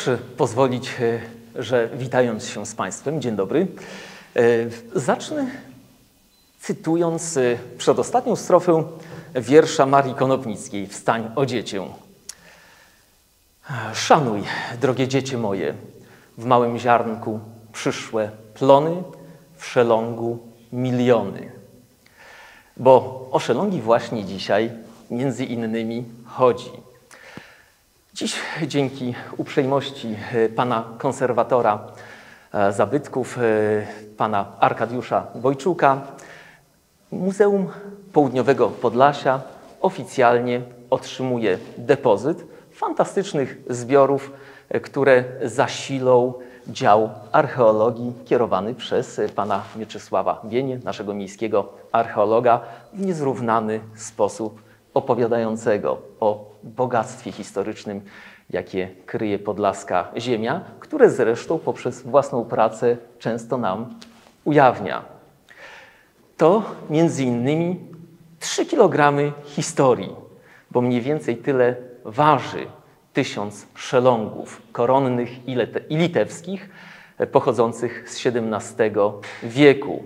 Proszę pozwolić, e, że witając się z Państwem, dzień dobry, e, zacznę cytując e, przedostatnią strofę wiersza Marii Konopnickiej Wstań o dziecię. Szanuj, drogie dziecię moje, w małym ziarnku przyszłe plony, w szelongu miliony. Bo o szelongi właśnie dzisiaj między innymi chodzi. Dziś dzięki uprzejmości e, pana konserwatora e, zabytków, e, pana Arkadiusza Wojczuka, Muzeum Południowego Podlasia oficjalnie otrzymuje depozyt fantastycznych zbiorów, które zasilą dział archeologii kierowany przez pana Mieczysława Bienie, naszego miejskiego archeologa, w niezrównany sposób opowiadającego o bogactwie historycznym, jakie kryje podlaska ziemia, które zresztą poprzez własną pracę często nam ujawnia. To między innymi 3 kg historii, bo mniej więcej tyle waży tysiąc szelongów koronnych i litewskich pochodzących z XVII wieku.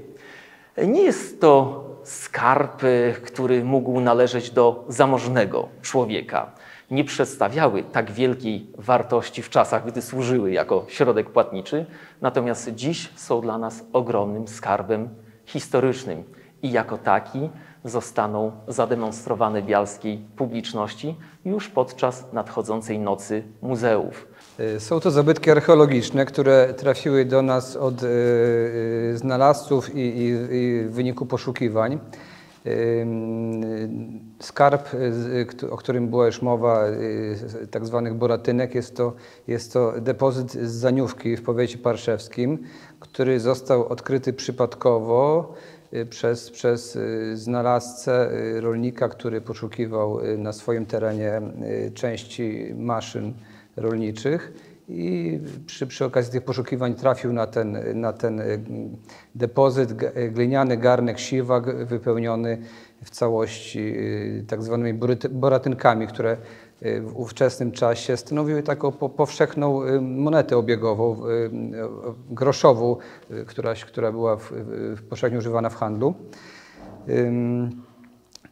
Nie jest to skarb, który mógł należeć do zamożnego człowieka. Nie przedstawiały tak wielkiej wartości w czasach, gdy służyły jako środek płatniczy, natomiast dziś są dla nas ogromnym skarbem historycznym i jako taki zostaną zademonstrowane bialskiej publiczności już podczas nadchodzącej nocy muzeów. E, są to zabytki archeologiczne, które trafiły do nas od e, e, znalazców i, i, i w wyniku poszukiwań. Skarb, o którym była już mowa, tak zwanych boratynek, jest to, jest to depozyt z Zaniówki w powiecie parszewskim, który został odkryty przypadkowo przez, przez znalazcę rolnika, który poszukiwał na swoim terenie części maszyn rolniczych i przy, przy okazji tych poszukiwań trafił na ten, na ten e, depozyt, gliniany garnek siwak wypełniony w całości e, tak zwanymi boratynkami, które e, w ówczesnym czasie stanowiły taką powszechną monetę obiegową, groszową, która, która była powszechnie używana w handlu.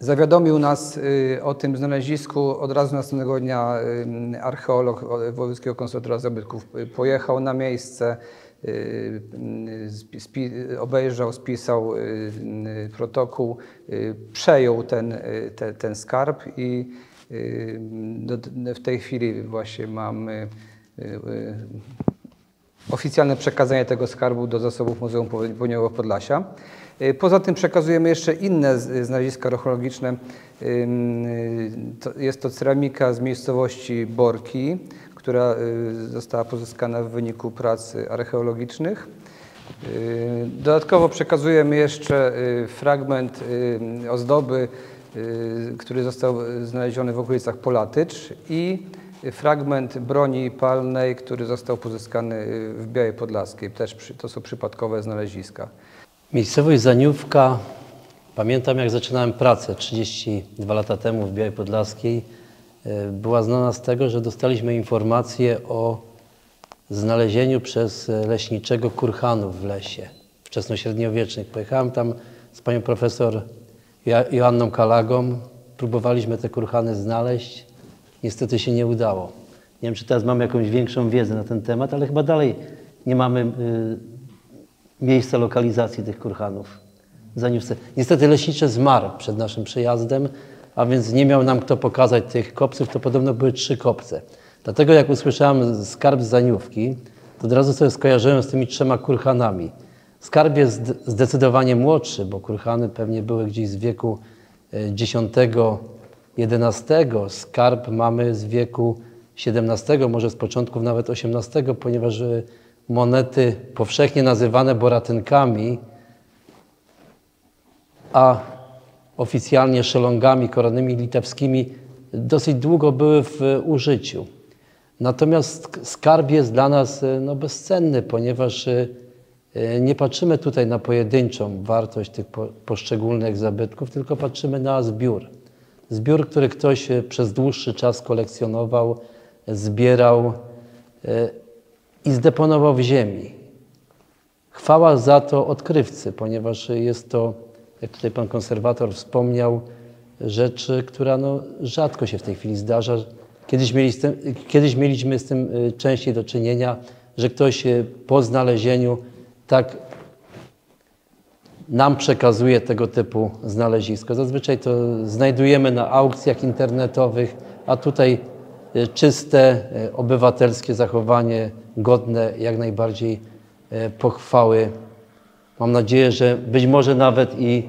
Zawiadomił nas y, o tym znalezisku od razu następnego dnia y, archeolog Wojewódzkiego Konserwatora Zabytków. Y, pojechał na miejsce, obejrzał, spisał protokół, przejął ten, ten, skarb i w tej chwili właśnie mamy oficjalne przekazanie tego skarbu do zasobów Muzeum Południowego Podlasia. Y, poza tym przekazujemy jeszcze inne znaleziska archeologiczne. Jest to ceramika z miejscowości Borki, która y, została pozyskana w wyniku prac archeologicznych. Y, dodatkowo przekazujemy jeszcze fragment ozdoby, który został znaleziony w okolicach Polatycz i fragment broni palnej, który został pozyskany w Białej Podlaskiej. Też to są przypadkowe znaleziska. Miejscowość Zaniówka, pamiętam jak zaczynałem pracę 32 lata temu w Białej Podlaskiej, e, była znana z tego, że dostaliśmy informację o znalezieniu przez leśniczego kurhanów w lesie wczesnośredniowiecznych. Pojechałem tam z panią profesor Joanną Kalagą, próbowaliśmy te kurhany znaleźć, niestety się nie udało. Nie wiem, czy teraz mamy jakąś większą wiedzę na ten temat, ale chyba dalej nie mamy miejsca lokalizacji tych kurhanów. Zaniówce. Niestety leśniczy zmarł przed naszym przyjazdem, a więc nie miał nam kto pokazać tych kopców. To podobno były trzy kopce. Dlatego jak usłyszałem skarb z Zaniówki, to od razu sobie skojarzyłem z tymi trzema kurhanami. Skarb jest zdecydowanie młodszy, bo kurhany pewnie były gdzieś z wieku X-XI. E, skarb mamy z wieku XVII, może z początków nawet XVIII, ponieważ e, monety powszechnie nazywane boratynkami, a oficjalnie szelongami koronymi litewskimi dosyć długo były w użyciu. Natomiast skarb jest dla nas e, no, bezcenny, ponieważ e, nie patrzymy tutaj na pojedynczą wartość tych poszczególnych zabytków, tylko patrzymy na zbiór. Zbiór, który ktoś e, przez dłuższy czas kolekcjonował, zbierał, i zdeponował w ziemi. Chwała za to odkrywcy, ponieważ jest to, jak tutaj pan konserwator wspomniał, rzecz, która no, rzadko się w tej chwili zdarza. Kiedyś, mieli z tym, kiedyś mieliśmy z tym y, częściej do czynienia, że ktoś y, po znalezieniu tak nam przekazuje tego typu znalezisko. Zazwyczaj to znajdujemy na aukcjach internetowych, a tutaj czyste, y, obywatelskie zachowanie, godne jak najbardziej y, pochwały. Mam nadzieję, że być może nawet i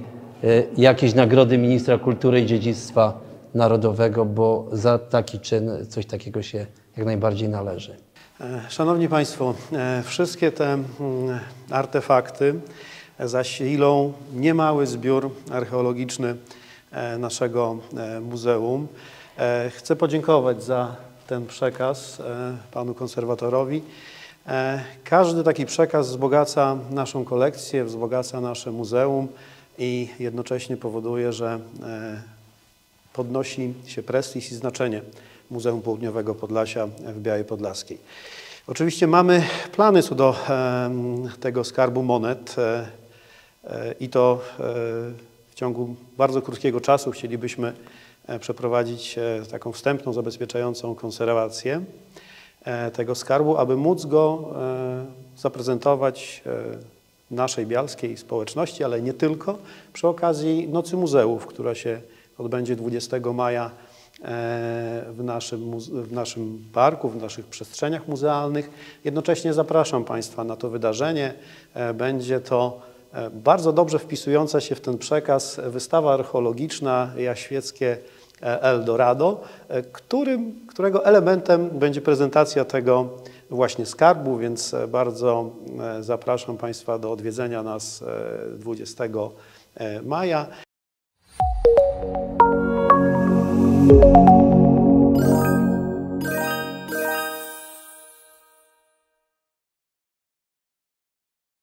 jakieś nagrody ministra kultury i dziedzictwa narodowego, bo za taki czyn coś takiego się jak najbardziej należy. E, Szanowni Państwo, e, wszystkie te mm, artefakty zasilą niemały zbiór archeologiczny e, naszego e, muzeum. E, Chcę podziękować za ten przekaz e, panu konserwatorowi. E, Każdy taki przekaz wzbogaca naszą kolekcję, wzbogaca nasze muzeum i jednocześnie powoduje, że podnosi się prestiż i znaczenie Muzeum Południowego Podlasia w Białej Podlaskiej. Oczywiście mamy plany co do tego skarbu monet i to w ciągu bardzo krótkiego czasu chcielibyśmy e, przeprowadzić e, taką wstępną, zabezpieczającą konserwację e, tego skarbu, aby móc go zaprezentować naszej bialskiej społeczności, ale nie tylko, przy okazji Nocy Muzeów, która się odbędzie 20 maja w naszym, w naszym parku, w naszych przestrzeniach muzealnych. Jednocześnie zapraszam Państwa na to wydarzenie. Będzie to bardzo dobrze wpisująca się w ten przekaz wystawa archeologiczna Jaświeckie e, Eldorado, e, którym, którego elementem będzie prezentacja tego właśnie skarbu, więc e, bardzo e, zapraszam Państwa do odwiedzenia nas e, 20 e, maja.